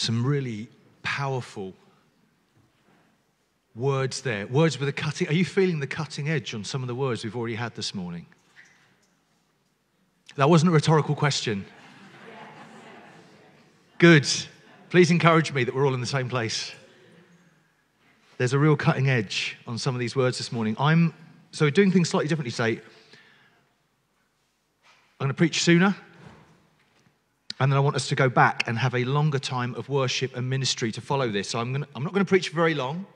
some really powerful words there. Words with a cutting. Are you feeling the cutting edge on some of the words we've already had this morning? That wasn't a rhetorical question. Good. Please encourage me that we're all in the same place. There's a real cutting edge on some of these words this morning. I'm so doing things slightly differently today. I'm going to preach sooner. And then I want us to go back and have a longer time of worship and ministry to follow this. So I'm, to, I'm not going to preach very long.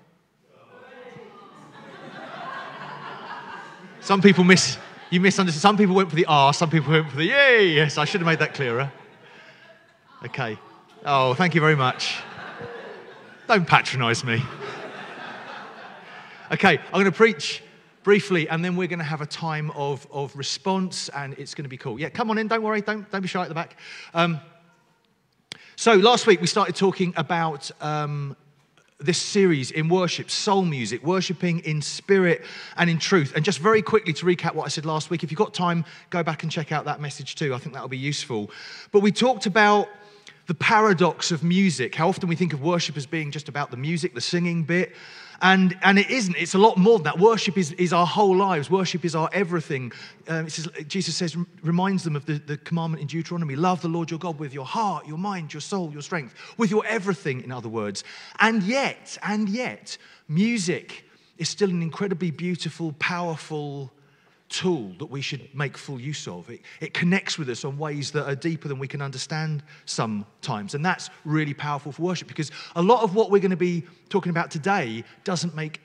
Some people miss, you misunderstood. Some people went for the R, some people went for the yay. Yes, I should have made that clearer. Okay. Oh, thank you very much. Don't patronize me. Okay, I'm going to preach briefly, and then we're going to have a time of, of response, and it's going to be cool. Yeah, come on in, don't worry, don't, don't be shy at the back. Um, so, last week we started talking about um, this series in worship, soul music, worshiping in spirit and in truth. And just very quickly to recap what I said last week, if you've got time, go back and check out that message too. I think that'll be useful. But we talked about the paradox of music, how often we think of worship as being just about the music, the singing bit. And, and it isn't. It's a lot more than that. Worship is, is our whole lives. Worship is our everything. Um, says, Jesus says, reminds them of the, the commandment in Deuteronomy love the Lord your God with your heart, your mind, your soul, your strength, with your everything, in other words. And yet, and yet, music is still an incredibly beautiful, powerful, tool that we should make full use of. It, it connects with us on ways that are deeper than we can understand sometimes. And that's really powerful for worship because a lot of what we're going to be talking about today doesn't make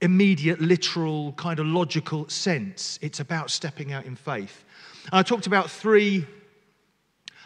immediate, literal, kind of logical sense. It's about stepping out in faith. And I talked about three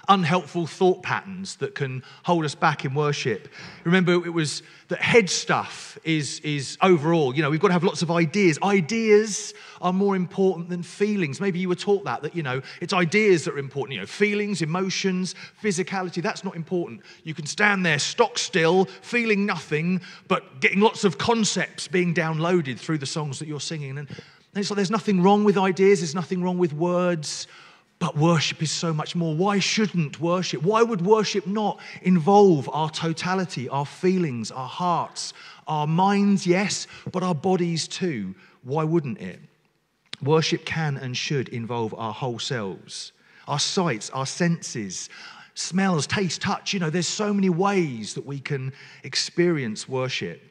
unhelpful thought patterns that can hold us back in worship. Remember, it was that head stuff is, is overall, you know, we've got to have lots of ideas. Ideas are more important than feelings. Maybe you were taught that, that, you know, it's ideas that are important. You know, feelings, emotions, physicality, that's not important. You can stand there stock still, feeling nothing, but getting lots of concepts being downloaded through the songs that you're singing. And, and it's like there's nothing wrong with ideas, there's nothing wrong with words. But worship is so much more. Why shouldn't worship? Why would worship not involve our totality, our feelings, our hearts, our minds, yes, but our bodies too? Why wouldn't it? Worship can and should involve our whole selves, our sights, our senses, smells, taste, touch. You know, there's so many ways that we can experience worship.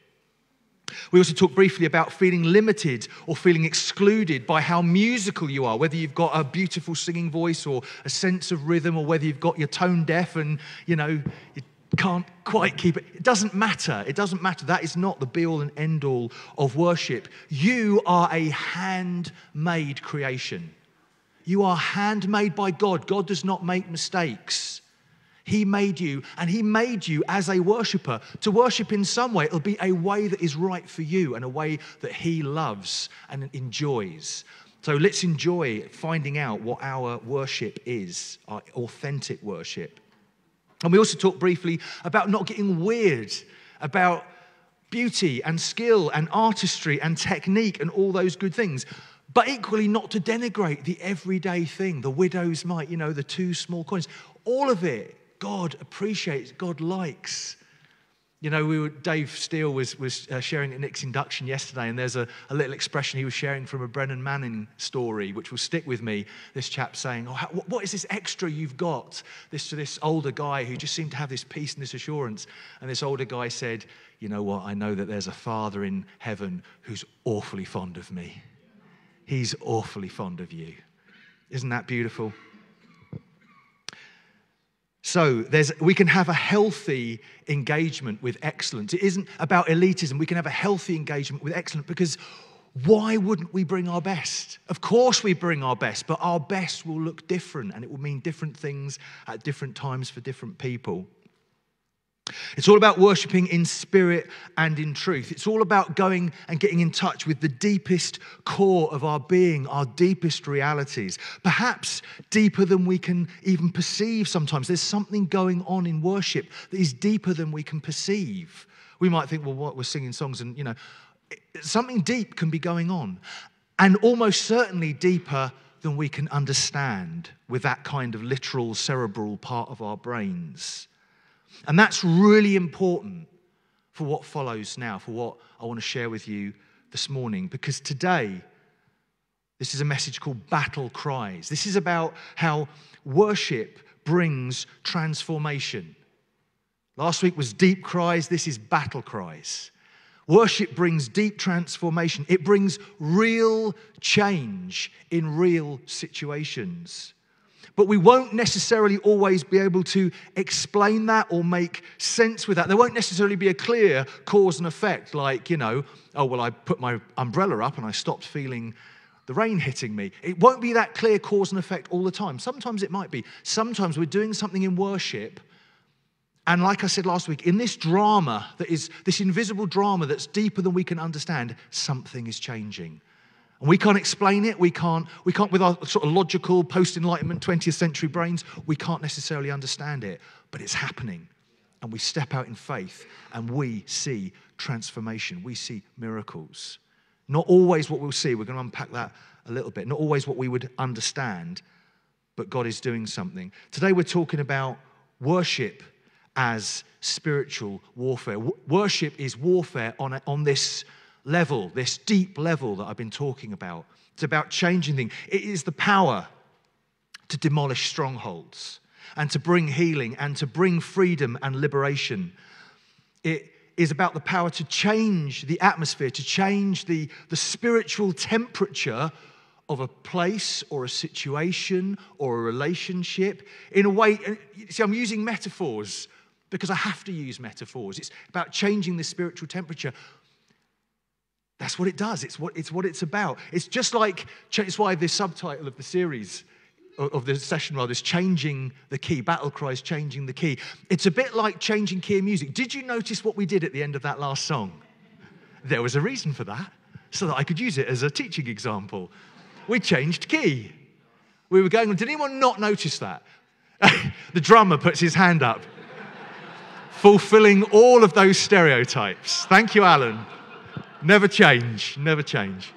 We also talked briefly about feeling limited or feeling excluded by how musical you are, whether you've got a beautiful singing voice or a sense of rhythm, or whether you've got your tone deaf and, you know, you can't quite keep it. It doesn't matter. It doesn't matter. That is not the be all and end all of worship. You are a handmade creation. You are handmade by God. God does not make mistakes. He made you, and He made you as a worshiper. To worship in some way, it'll be a way that is right for you and a way that He loves and enjoys. So let's enjoy finding out what our worship is, our authentic worship. And we also talked briefly about not getting weird, about beauty and skill and artistry and technique and all those good things. But equally, not to denigrate the everyday thing, the widow's mite, you know, the two small coins. All of it God appreciates, God likes. You know, we were, Dave Steele was, was uh, sharing at Nick's induction yesterday, and there's a, a, little expression he was sharing from a Brennan Manning story, which will stick with me. This chap saying, oh, how, What is this extra you've got? This to this older guy who just seemed to have this peace and this assurance. And this older guy said, You know what? I know that there's a father in heaven who's awfully fond of me. He's awfully fond of you. Isn't that beautiful? So we can have a healthy engagement with excellence. It isn't about elitism. We can have a healthy engagement with excellence because why wouldn't we bring our best? Of course, we bring our best, but our best will look different and it will mean different things at different times for different people. It's all about worshiping in spirit and in truth. It's all about going and getting in touch with the deepest core of our being, our deepest realities, perhaps deeper than we can even perceive sometimes. There's something going on in worship that is deeper than we can perceive. We might think, well, what we're singing songs, and you know, something deep can be going on, and almost certainly deeper than we can understand with that kind of literal cerebral part of our brains. And that's really important for what follows now, for what I want to share with you this morning, because today, this is a message called Battle Cries. This is about how worship brings transformation. Last week was deep cries, this is battle cries. Worship brings deep transformation, it brings real change in real situations. But we won't necessarily always be able to explain that or make sense with that. There won't necessarily be a clear cause and effect, like, you know, oh, well, I put my umbrella up and I stopped feeling the rain hitting me. It won't be that clear cause and effect all the time. Sometimes it might be. Sometimes we're doing something in worship. And like I said last week, in this drama that is this invisible drama that's deeper than we can understand, something is changing. And we can't explain it. We can't, we can't, with our sort of logical post Enlightenment 20th century brains, we can't necessarily understand it. But it's happening. And we step out in faith and we see transformation. We see miracles. Not always what we'll see. We're going to unpack that a little bit. Not always what we would understand, but God is doing something. Today we're talking about worship as spiritual warfare. W- worship is warfare on, a, on this level, this deep level that I've been talking about. It's about changing things. It is the power to demolish strongholds and to bring healing and to bring freedom and liberation. It is about the power to change the atmosphere, to change the, the spiritual temperature of a place or a situation or a relationship in a way. See, I'm using metaphors because I have to use metaphors. It's about changing the spiritual temperature. That's what it does. It's what it's, what it's about. It's just like, it's why the subtitle of the series, of the session rather, is changing the key. Battle cries, changing the key. It's a bit like changing key in music. Did you notice what we did at the end of that last song? There was a reason for that, so that I could use it as a teaching example. We changed key. We were going, did anyone not notice that? the drummer puts his hand up, fulfilling all of those stereotypes. Thank you, Alan. Never change, never change.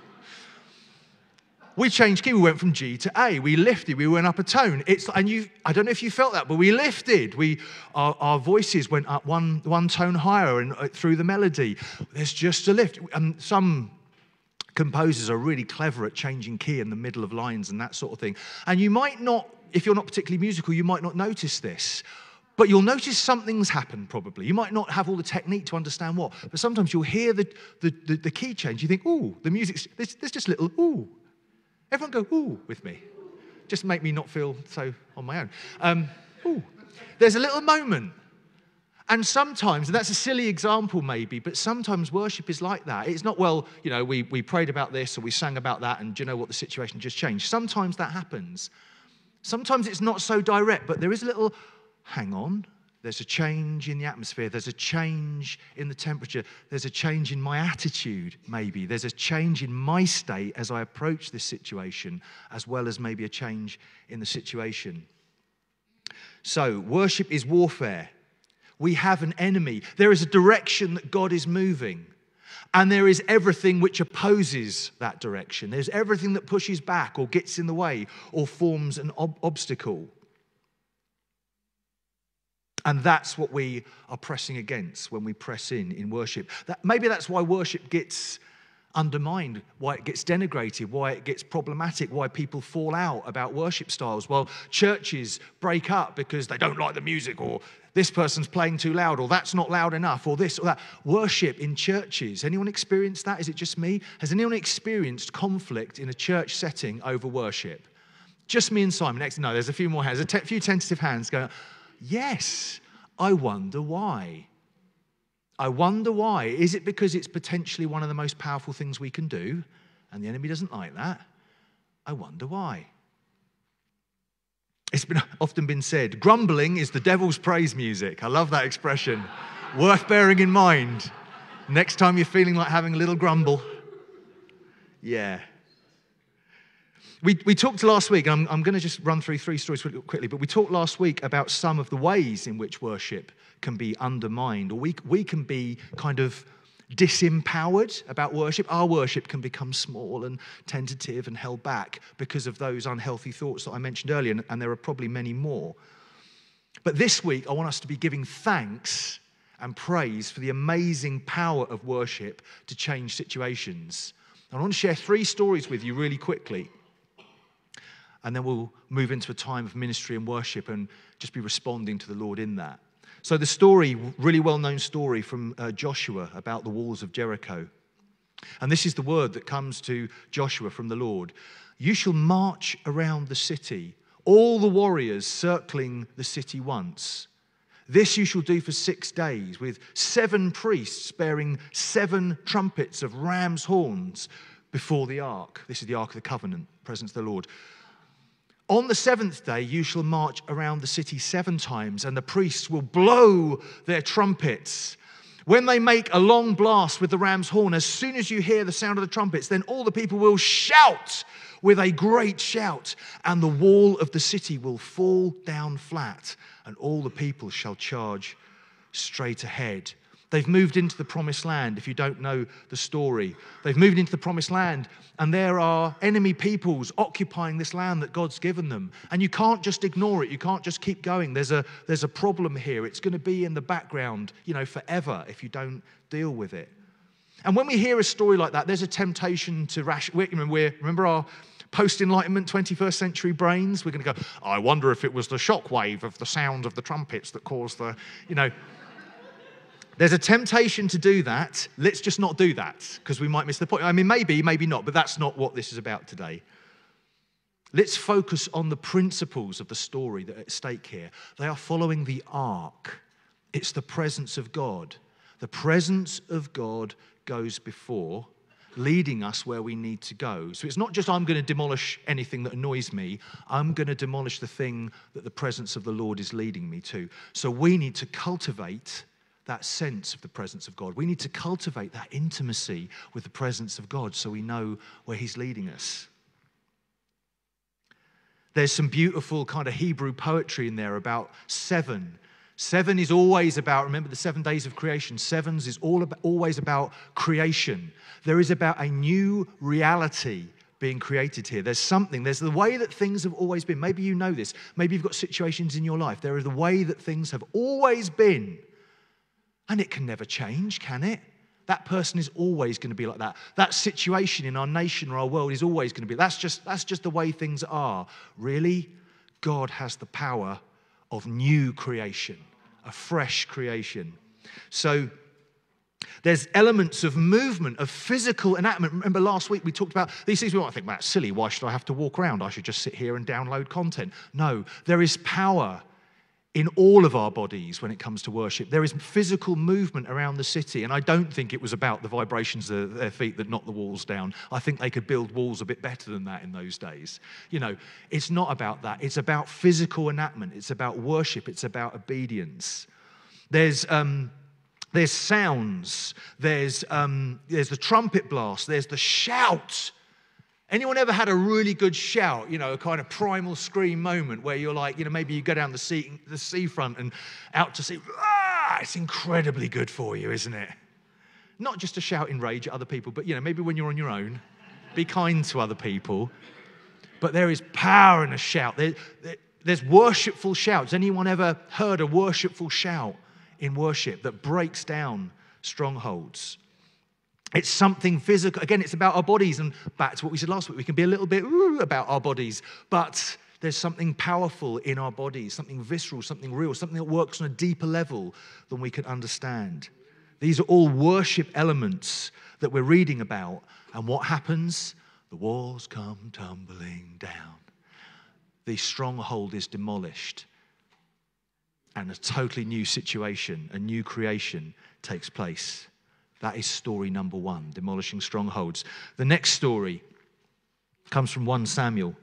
We changed key. We went from G to A. We lifted. We went up a tone. It's and you. I don't know if you felt that, but we lifted. We our, our voices went up one one tone higher and uh, through the melody. There's just a lift. And some composers are really clever at changing key in the middle of lines and that sort of thing. And you might not, if you're not particularly musical, you might not notice this. But you'll notice something's happened probably. You might not have all the technique to understand what, but sometimes you'll hear the, the, the, the key change. You think, ooh, the music's, there's, there's just little ooh. Everyone go ooh with me. Just make me not feel so on my own. Um, ooh. There's a little moment. And sometimes, and that's a silly example maybe, but sometimes worship is like that. It's not, well, you know, we, we prayed about this or we sang about that, and do you know what? The situation just changed. Sometimes that happens. Sometimes it's not so direct, but there is a little hang on, there's a change in the atmosphere, there's a change in the temperature, there's a change in my attitude, maybe. There's a change in my state as I approach this situation, as well as maybe a change in the situation. So, worship is warfare. We have an enemy. There is a direction that God is moving. And there is everything which opposes that direction. There's everything that pushes back or gets in the way or forms an ob- obstacle. And that's what we are pressing against when we press in in worship. That, maybe that's why worship gets undermined, why it gets denigrated, why it gets problematic, why people fall out about worship styles. Well, churches break up because they don't like the music, or this person's playing too loud, or that's not loud enough, or this or that. Worship in churches. Anyone experienced that? Is it just me? Has anyone experienced conflict in a church setting over worship? Just me and Simon. Next, no, there's a few more hands. A few tentative hands going. Yes, I wonder why. I wonder why. Is it because it's potentially one of the most powerful things we can do and the enemy doesn't like that? I wonder why. It's been often been said grumbling is the devil's praise music. I love that expression. Worth bearing in mind. Next time you're feeling like having a little grumble. Yeah, we, we talked last week, and I'm, I'm going to just run through three stories quickly, but we talked last week about some of the ways in which worship can be undermined, or we, we can be kind of disempowered about worship. Our worship can become small and tentative and held back because of those unhealthy thoughts that I mentioned earlier, and, and there are probably many more. But this week, I want us to be giving thanks and praise for the amazing power of worship to change situations. I want to share three stories with you really quickly. And then we'll move into a time of ministry and worship and just be responding to the Lord in that. So, the story, really well known story from uh, Joshua about the walls of Jericho. And this is the word that comes to Joshua from the Lord You shall march around the city, all the warriors circling the city once. This you shall do for six days, with seven priests bearing seven trumpets of ram's horns before the ark. This is the ark of the covenant, presence of the Lord. On the seventh day, you shall march around the city seven times, and the priests will blow their trumpets. When they make a long blast with the ram's horn, as soon as you hear the sound of the trumpets, then all the people will shout with a great shout, and the wall of the city will fall down flat, and all the people shall charge straight ahead. They've moved into the promised land, if you don't know the story. They've moved into the promised land, and there are enemy peoples occupying this land that God's given them. And you can't just ignore it. You can't just keep going. There's a, there's a problem here. It's going to be in the background, you know, forever if you don't deal with it. And when we hear a story like that, there's a temptation to rash. We're, remember our post Enlightenment 21st century brains? We're going to go, I wonder if it was the shockwave of the sound of the trumpets that caused the, you know. There's a temptation to do that. Let's just not do that because we might miss the point. I mean, maybe, maybe not, but that's not what this is about today. Let's focus on the principles of the story that are at stake here. They are following the ark, it's the presence of God. The presence of God goes before, leading us where we need to go. So it's not just I'm going to demolish anything that annoys me, I'm going to demolish the thing that the presence of the Lord is leading me to. So we need to cultivate that sense of the presence of God. We need to cultivate that intimacy with the presence of God so we know where He's leading us. There's some beautiful kind of Hebrew poetry in there about seven. Seven is always about, remember the seven days of creation. Sevens is all about, always about creation. There is about a new reality being created here. There's something, there's the way that things have always been. Maybe you know this. Maybe you've got situations in your life. There is the way that things have always been. And it can never change, can it? That person is always going to be like that. That situation in our nation or our world is always going to be. That's just, that's just the way things are. Really? God has the power of new creation, a fresh creation. So there's elements of movement, of physical enactment. Remember last week we talked about these things. We might think, that's silly. Why should I have to walk around? I should just sit here and download content. No, there is power in all of our bodies when it comes to worship. There is physical movement around the city, and I don't think it was about the vibrations of their feet that knocked the walls down. I think they could build walls a bit better than that in those days. You know, it's not about that. It's about physical enactment, it's about worship, it's about obedience. There's, um, there's sounds, there's, um, there's the trumpet blast, there's the shout Anyone ever had a really good shout, you know, a kind of primal scream moment where you're like, you know, maybe you go down the sea, the seafront and out to sea, ah, it's incredibly good for you, isn't it? Not just to shout in rage at other people, but, you know, maybe when you're on your own, be kind to other people. But there is power in a shout. There, there, there's worshipful shouts. Anyone ever heard a worshipful shout in worship that breaks down strongholds? It's something physical. Again, it's about our bodies. And back to what we said last week, we can be a little bit about our bodies, but there's something powerful in our bodies, something visceral, something real, something that works on a deeper level than we can understand. These are all worship elements that we're reading about. And what happens? The walls come tumbling down. The stronghold is demolished. And a totally new situation, a new creation takes place. That is story number one demolishing strongholds. The next story comes from 1 Samuel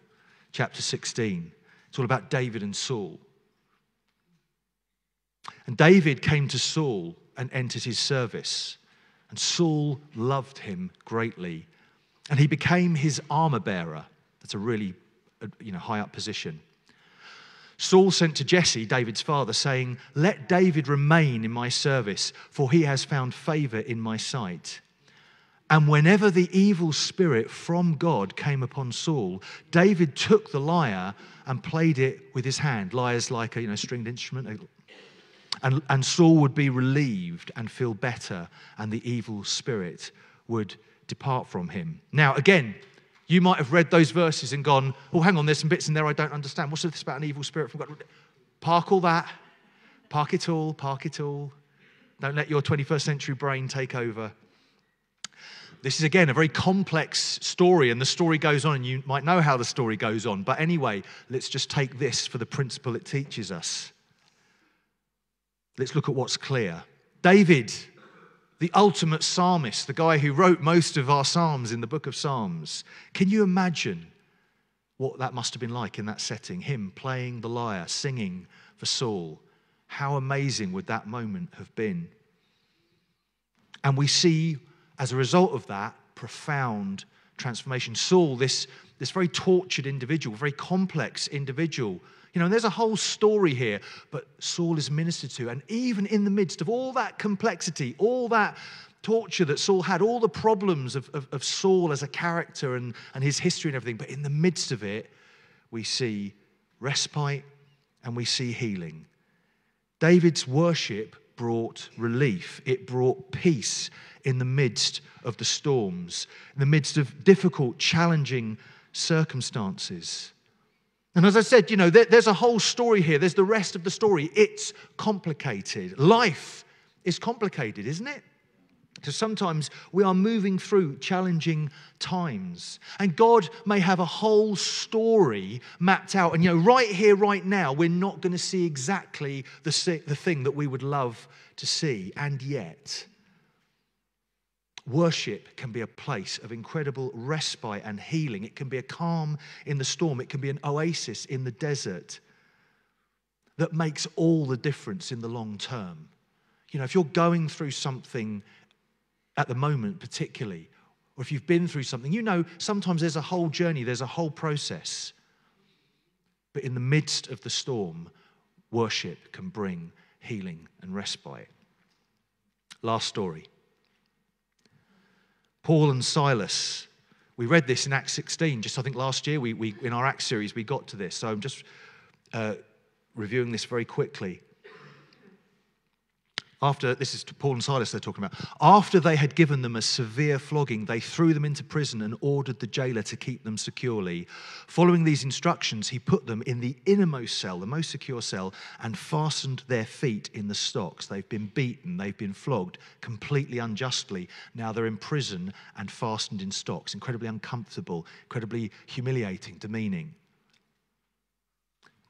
chapter 16. It's all about David and Saul. And David came to Saul and entered his service. And Saul loved him greatly. And he became his armor bearer. That's a really uh, you know, high up position. Saul sent to Jesse, David's father, saying, Let David remain in my service, for he has found favor in my sight. And whenever the evil spirit from God came upon Saul, David took the lyre and played it with his hand. Lyre's like a you know, stringed instrument. And, and Saul would be relieved and feel better, and the evil spirit would depart from him. Now, again, you might have read those verses and gone, oh, hang on, there's some bits in there I don't understand. What's this about an evil spirit from God? Park all that. Park it all, park it all. Don't let your 21st century brain take over. This is, again, a very complex story, and the story goes on, and you might know how the story goes on. But anyway, let's just take this for the principle it teaches us. Let's look at what's clear. David, the ultimate psalmist, the guy who wrote most of our psalms in the book of Psalms, can you imagine what that must have been like in that setting? Him playing the lyre, singing for Saul. How amazing would that moment have been? And we see as a result of that, profound transformation. Saul, this, this very tortured individual, very complex individual, you know, there's a whole story here, but Saul is ministered to. And even in the midst of all that complexity, all that torture that Saul had, all the problems of, of, of Saul as a character and, and his history and everything, but in the midst of it, we see respite and we see healing. David's worship brought relief, it brought peace in the midst of the storms, in the midst of difficult, challenging circumstances. And as I said, you know, there, there's a whole story here. There's the rest of the story. It's complicated. Life is complicated, isn't it? So sometimes we are moving through challenging times, and God may have a whole story mapped out. And you know, right here, right now, we're not going to see exactly the, the thing that we would love to see. And yet, Worship can be a place of incredible respite and healing. It can be a calm in the storm. It can be an oasis in the desert that makes all the difference in the long term. You know, if you're going through something at the moment, particularly, or if you've been through something, you know, sometimes there's a whole journey, there's a whole process. But in the midst of the storm, worship can bring healing and respite. Last story. Paul and Silas. We read this in Acts 16, just I think last year we, we in our Acts series we got to this. So I'm just uh, reviewing this very quickly after this is Paul and Silas they're talking about. After they had given them a severe flogging, they threw them into prison and ordered the jailer to keep them securely. Following these instructions, he put them in the innermost cell, the most secure cell, and fastened their feet in the stocks. They've been beaten, they've been flogged completely unjustly. Now they're in prison and fastened in stocks. Incredibly uncomfortable, incredibly humiliating, demeaning.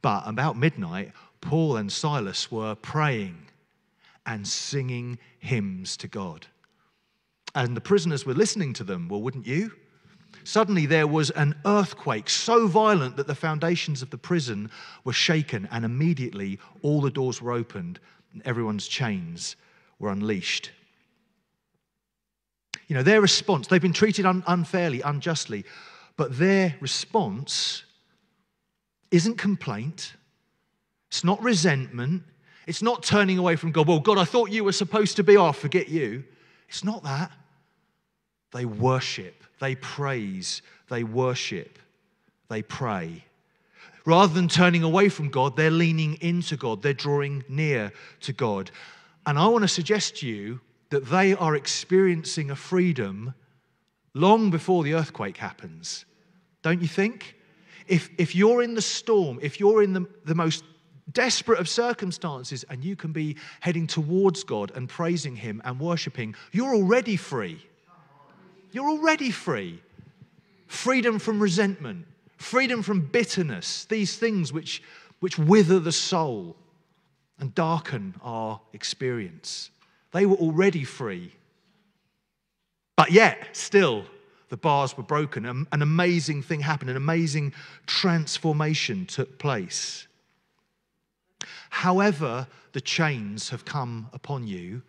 But about midnight, Paul and Silas were praying and singing hymns to God. And the prisoners were listening to them. Well, wouldn't you? Suddenly there was an earthquake so violent that the foundations of the prison were shaken, and immediately all the doors were opened and everyone's chains were unleashed. You know, their response, they've been treated un- unfairly, unjustly, but their response isn't complaint, it's not resentment, it's not turning away from God. Well, God, I thought you were supposed to be. Oh, forget you. It's not that. They worship, they praise, they worship, they pray. Rather than turning away from God, they're leaning into God, they're drawing near to God. And I want to suggest to you that they are experiencing a freedom long before the earthquake happens. Don't you think? If, if you're in the storm, if you're in the, the most desperate of circumstances and you can be heading towards God and praising Him and worshiping, you're already free. You're already free. Freedom from resentment, freedom from bitterness, these things which, which wither the soul and darken our experience. They were already free. But yet, still, the bars were broken. An amazing thing happened, an amazing transformation took place. However, the chains have come upon you,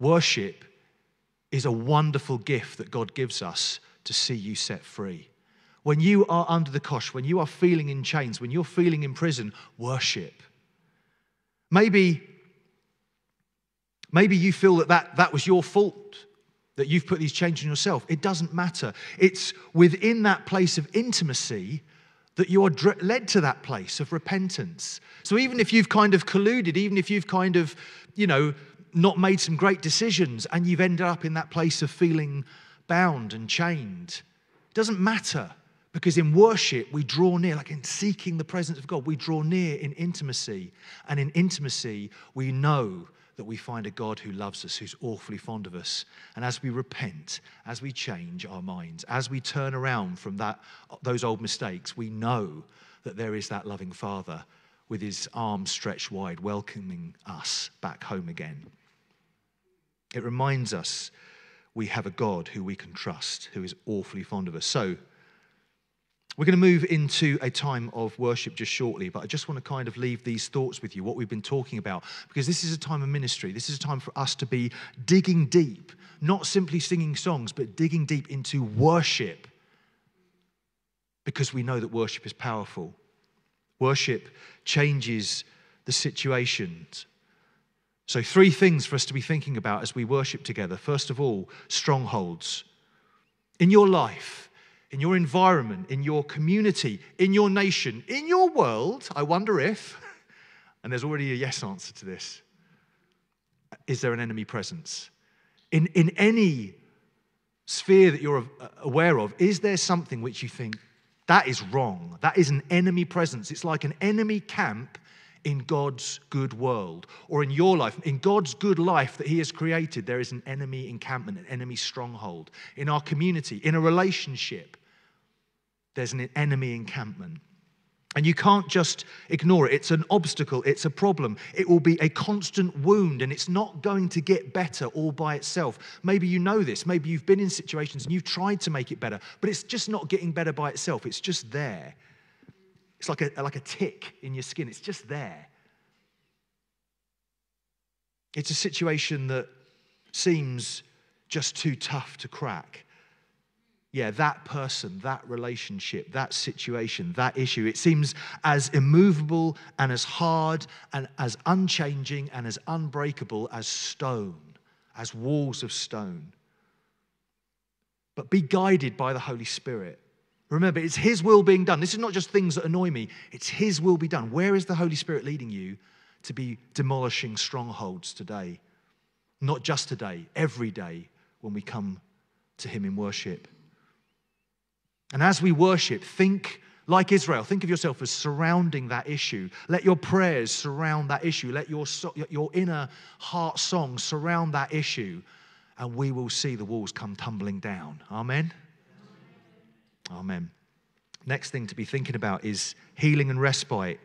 worship is a wonderful gift that God gives us to see you set free. When you are under the cosh, when you are feeling in chains, when you're feeling in prison, worship. Maybe, maybe you feel that, that that was your fault. that you've put these chains on yourself. It doesn't matter. It's within that place of intimacy that you are led to that place of repentance. So even if you've kind of colluded, even if you've kind of, you know, not made some great decisions and you've ended up in that place of feeling bound and chained, it doesn't matter because in worship we draw near, like in seeking the presence of God, we draw near in intimacy. And in intimacy, we know that we find a God who loves us, who's awfully fond of us. And as we repent, as we change our minds, as we turn around from that, those old mistakes, we know that there is that loving Father with his arms stretched wide, welcoming us back home again. It reminds us we have a God who we can trust, who is awfully fond of us. So, we're going to move into a time of worship just shortly, but I just want to kind of leave these thoughts with you, what we've been talking about, because this is a time of ministry. This is a time for us to be digging deep, not simply singing songs, but digging deep into worship, because we know that worship is powerful. Worship changes the situations. So, three things for us to be thinking about as we worship together. First of all, strongholds. In your life, in your environment, in your community, in your nation, in your world, I wonder if, and there's already a yes answer to this, is there an enemy presence? In, in any sphere that you're aware of, is there something which you think that is wrong? That is an enemy presence. It's like an enemy camp in God's good world or in your life, in God's good life that He has created, there is an enemy encampment, an enemy stronghold. In our community, in a relationship, there's an enemy encampment. And you can't just ignore it. It's an obstacle, it's a problem. It will be a constant wound, and it's not going to get better all by itself. Maybe you know this. Maybe you've been in situations and you've tried to make it better, but it's just not getting better by itself. It's just there. It's like a, like a tick in your skin, it's just there. It's a situation that seems just too tough to crack yeah, that person, that relationship, that situation, that issue, it seems as immovable and as hard and as unchanging and as unbreakable as stone, as walls of stone. But be guided by the Holy Spirit. Remember, it's His will being done. This is not just things that annoy me, it's His will be done. Where is the Holy Spirit leading you to be demolishing strongholds today? Not just today, every day when we come to Him in worship. And as we worship, think like Israel. Think of yourself as surrounding that issue. Let your prayers surround that issue. Let your, your inner heart song surround that issue. And we will see the walls come tumbling down. Amen? Amen. Next thing to be thinking about is healing and respite.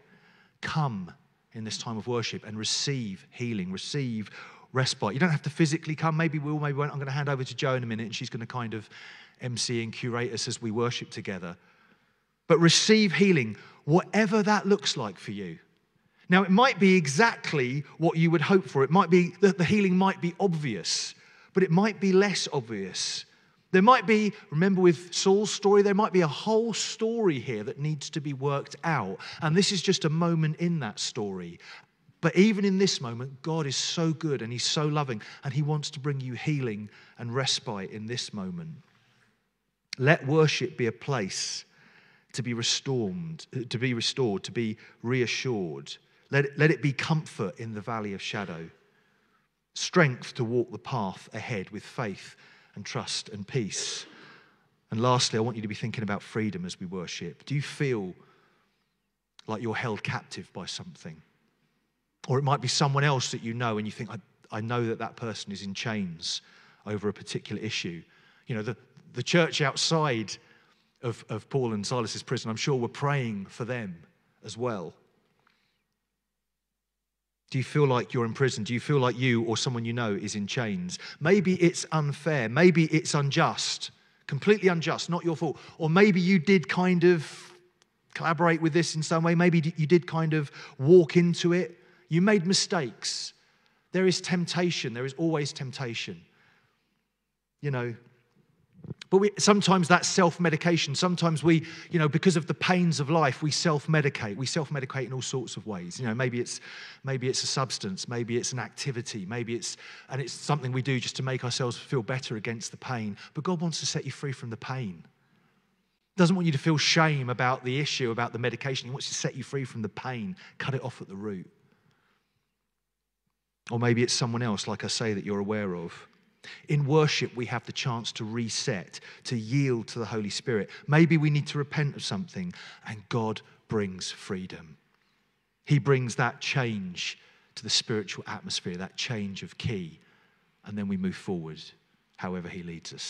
Come in this time of worship and receive healing, receive respite. You don't have to physically come. Maybe we will, maybe won't. I'm going to hand over to Jo in a minute and she's going to kind of MC and curate us as we worship together. But receive healing, whatever that looks like for you. Now, it might be exactly what you would hope for. It might be that the healing might be obvious, but it might be less obvious. There might be, remember with Saul's story, there might be a whole story here that needs to be worked out. And this is just a moment in that story. But even in this moment, God is so good and He's so loving, and He wants to bring you healing and respite in this moment. Let worship be a place to be restored, to be restored, to be reassured. Let it, let it be comfort in the valley of shadow, strength to walk the path ahead with faith and trust and peace. And lastly, I want you to be thinking about freedom as we worship. Do you feel like you're held captive by something? Or it might be someone else that you know and you think, I, I know that that person is in chains over a particular issue. You know, the, the church outside of, of Paul and Silas's prison, I'm sure, were praying for them as well. Do you feel like you're in prison? Do you feel like you or someone you know is in chains? Maybe it's unfair. Maybe it's unjust, completely unjust, not your fault. Or maybe you did kind of collaborate with this in some way. Maybe you did kind of walk into it. You made mistakes. There is temptation. There is always temptation. You know, But we, sometimes that's self medication. Sometimes we, you know, because of the pains of life, we self medicate. We self medicate in all sorts of ways. You know, maybe it's, maybe it's a substance, maybe it's an activity, maybe it's, and it's something we do just to make ourselves feel better against the pain. But God wants to set you free from the pain. Doesn't want you to feel shame about the issue, about the medication. He wants to set you free from the pain, cut it off at the root. Or maybe it's someone else, like I say, that you're aware of. In worship, we have the chance to reset, to yield to the Holy Spirit. Maybe we need to repent of something, and God brings freedom. He brings that change to the spiritual atmosphere, that change of key, and then we move forward however He leads us.